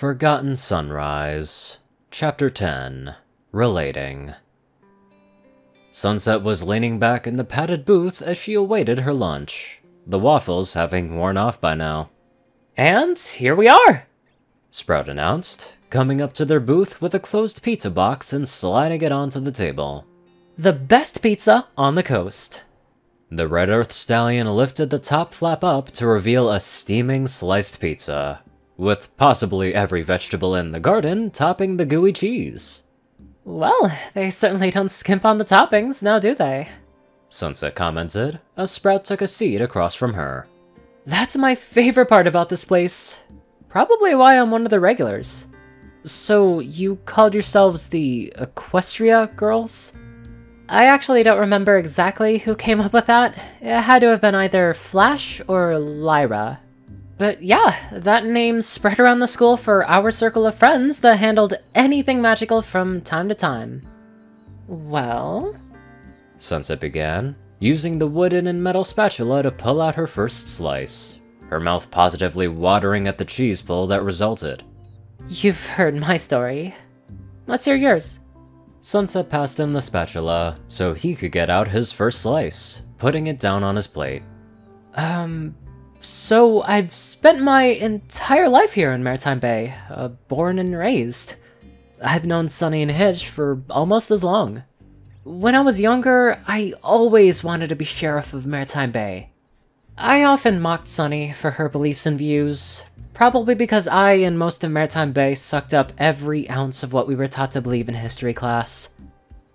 Forgotten Sunrise, Chapter 10 Relating. Sunset was leaning back in the padded booth as she awaited her lunch, the waffles having worn off by now. And here we are! Sprout announced, coming up to their booth with a closed pizza box and sliding it onto the table. The best pizza on the coast. The Red Earth Stallion lifted the top flap up to reveal a steaming sliced pizza, with possibly every vegetable in the garden topping the gooey cheese. Well, they certainly don't skimp on the toppings, now do they? Sunset commented, as Sprout took a seat across from her. That's my favorite part about this place. Probably why I'm one of the regulars. So, you called yourselves the Equestria Girls? I actually don't remember exactly who came up with that. It had to have been either Flash or Lyra. But yeah, that name spread around the school for our circle of friends that handled anything magical from time to time. Well? Sunset began, using the wooden and metal spatula to pull out her first slice, her mouth positively watering at the cheese pull that resulted. You've heard my story. Let's hear yours. Sunset passed him the spatula so he could get out his first slice, putting it down on his plate. Um, so I've spent my entire life here in Maretime Bay, uh, born and raised. I've known Sunny and Hitch for almost as long. When I was younger, I always wanted to be Sheriff of Maretime Bay. I often mocked Sunny for her beliefs and views, probably because I and most of Maretime Bay sucked up every ounce of what we were taught to believe in history class.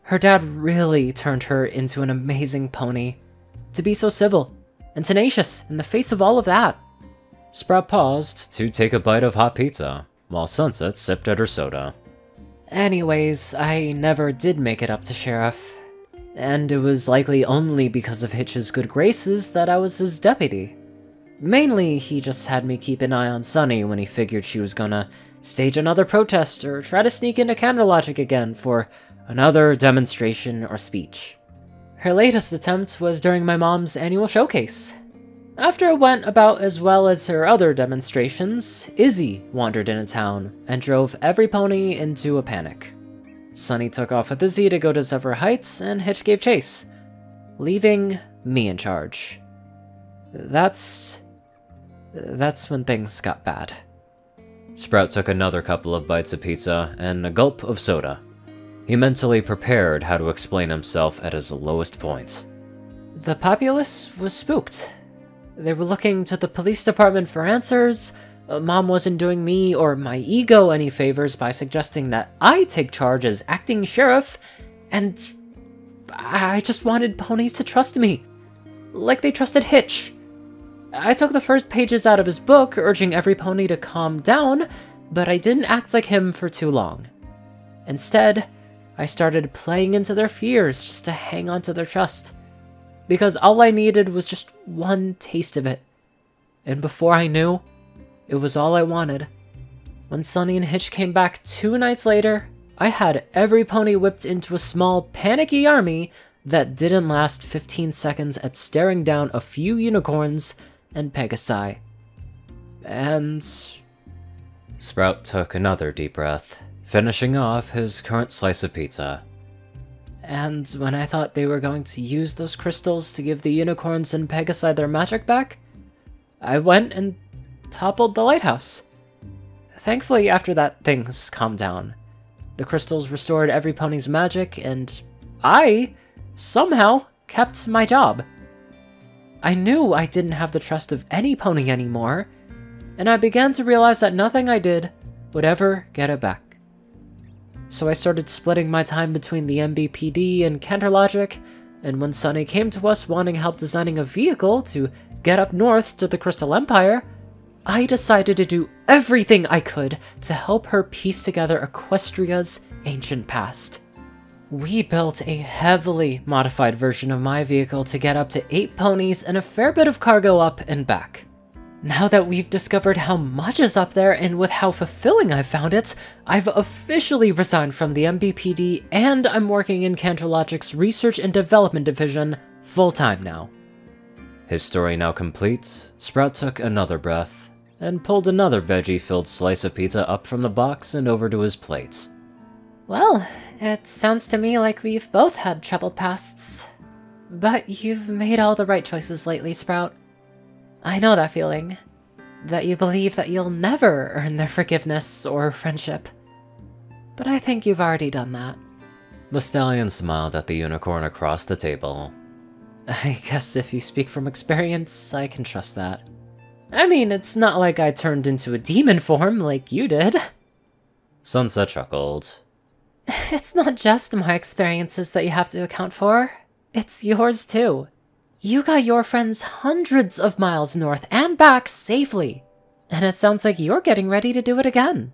Her dad really turned her into an amazing pony. To be so civil, and tenacious in the face of all of that. Sprout paused to take a bite of hot pizza, while Sunset sipped at her soda. Anyways, I never did make it up to Sheriff. And it was likely only because of Hitch's good graces that I was his deputy. Mainly, he just had me keep an eye on Sunny when he figured she was gonna stage another protest or try to sneak into Canterlogic again for another demonstration or speech. Her latest attempt was during my mom's annual showcase. After it went about as well as her other demonstrations, Izzy wandered into town and drove every pony into a panic. Sunny took off with Izzy to go to Zephyr Heights, and Hitch gave chase, leaving me in charge. That's... that's when things got bad. Sprout took another couple of bites of pizza and a gulp of soda. He mentally prepared how to explain himself at his lowest point. The populace was spooked. They were looking to the police department for answers. Uh, Mom wasn't doing me or my ego any favors by suggesting that I take charge as acting sheriff, and I just wanted ponies to trust me. Like they trusted Hitch. I took the first pages out of his book, urging every pony to calm down, but I didn't act like him for too long. Instead, I started playing into their fears just to hang on to their trust. Because all I needed was just one taste of it. And before I knew, it was all I wanted. When Sunny and Hitch came back two nights later, I had every pony whipped into a small, panicky army that didn't last 15 seconds at staring down a few unicorns and Pegasi. And... Sprout took another deep breath finishing off his current slice of pizza. And when I thought they were going to use those crystals to give the unicorns and Pegasi their magic back, I went and toppled the lighthouse. Thankfully, after that, things calmed down. The crystals restored every pony's magic, and I, somehow, kept my job. I knew I didn't have the trust of any pony anymore, and I began to realize that nothing I did would ever get it back so I started splitting my time between the MBPD and Canterlogic, and when Sunny came to us wanting help designing a vehicle to get up north to the Crystal Empire, I decided to do everything I could to help her piece together Equestria's ancient past. We built a heavily modified version of my vehicle to get up to 8 ponies and a fair bit of cargo up and back. Now that we've discovered how much is up there and with how fulfilling I've found it, I've officially resigned from the MBPD and I'm working in Canterlogic's Research and Development Division full-time now. His story now complete, Sprout took another breath, and pulled another veggie-filled slice of pizza up from the box and over to his plate. Well, it sounds to me like we've both had troubled pasts. But you've made all the right choices lately, Sprout. I know that feeling. That you believe that you'll never earn their forgiveness or friendship. But I think you've already done that. The stallion smiled at the unicorn across the table. I guess if you speak from experience, I can trust that. I mean, it's not like I turned into a demon form like you did. Sunset chuckled. It's not just my experiences that you have to account for. It's yours too. You got your friends hundreds of miles north and back safely. And it sounds like you're getting ready to do it again.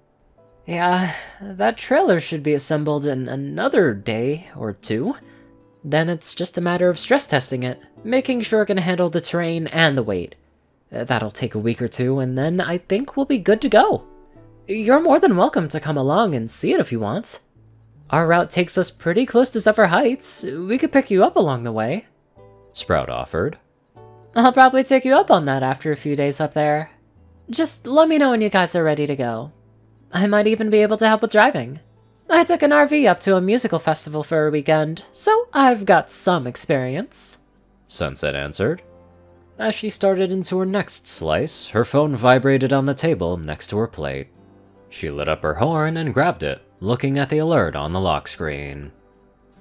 Yeah, that trailer should be assembled in another day or two. Then it's just a matter of stress testing it, making sure it can handle the terrain and the weight. That'll take a week or two, and then I think we'll be good to go. You're more than welcome to come along and see it if you want. Our route takes us pretty close to Zephyr Heights. We could pick you up along the way. Sprout offered. I'll probably take you up on that after a few days up there. Just let me know when you guys are ready to go. I might even be able to help with driving. I took an RV up to a musical festival for a weekend, so I've got some experience. Sunset answered. As she started into her next slice, her phone vibrated on the table next to her plate. She lit up her horn and grabbed it, looking at the alert on the lock screen.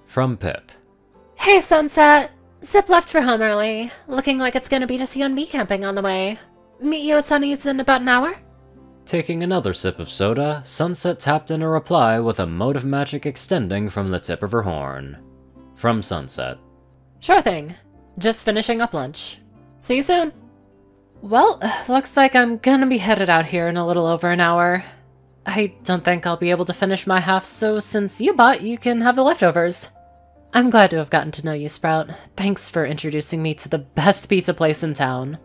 From Pipp. Hey, Sunset! Zipp left for home early. Looking like it's gonna be just you and me camping on the way. Meet you at Sunny's in about an hour? Taking another sip of soda, Sunset tapped in a reply with a mode of magic extending from the tip of her horn. From Sunset. Sure thing. Just finishing up lunch. See you soon. Well, looks like I'm gonna be headed out here in a little over an hour. I don't think I'll be able to finish my half, so since you bought, you can have the leftovers. I'm glad to have gotten to know you, Sprout. Thanks for introducing me to the best pizza place in town.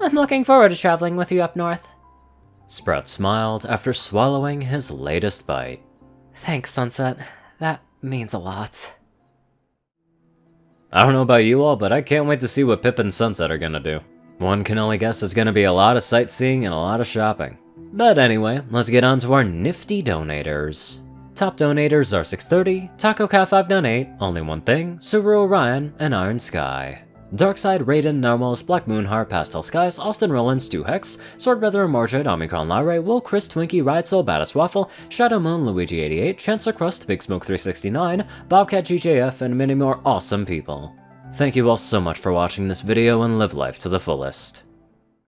I'm looking forward to traveling with you up north. Sprout smiled after swallowing his latest bite. Thanks, Sunset. That means a lot. I don't know about you all, but I can't wait to see what Pipp and Sunset are gonna do. One can only guess it's gonna be a lot of sightseeing and a lot of shopping. But anyway, let's get on to our nifty donators. Top donators are 630, Taco Cat 598, Only One Thing, Subaru Orion, and Iron Sky. Darkside, Rayden, Normals, Black Moon, Moonheart, Pastel Skies, Austin Rollins, 2 Hex, Sword Brother, Mordred, Omicron Lyrae, Will Chris, Twinkie, Riot Soul, Baddest Waffle, Shadow Moon, Luigi88, Chancellor Crust, Big Smoke 369, Bobcat GJF, and many more awesome people. Thank you all so much for watching this video and live life to the fullest.